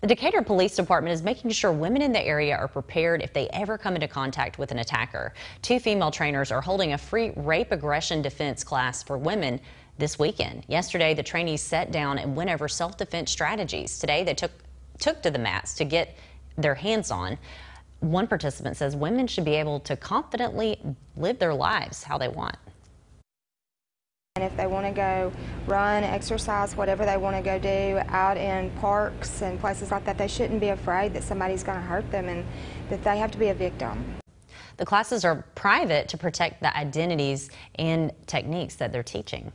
The Decatur Police Department is making sure women in the area are prepared if they ever come into contact with an attacker. Two female trainers are holding a free rape aggression defense class for women this weekend. Yesterday, the trainees sat down and went over self-defense strategies. Today, they took took to the mats to get their hands on. One participant says women should be able to confidently live their lives how they want. And if they want to go run, exercise, whatever they want to go do out in parks and places like that, they shouldn't be afraid that somebody's going to hurt them and that they have to be a victim. The classes are private to protect the identities and techniques that they're teaching.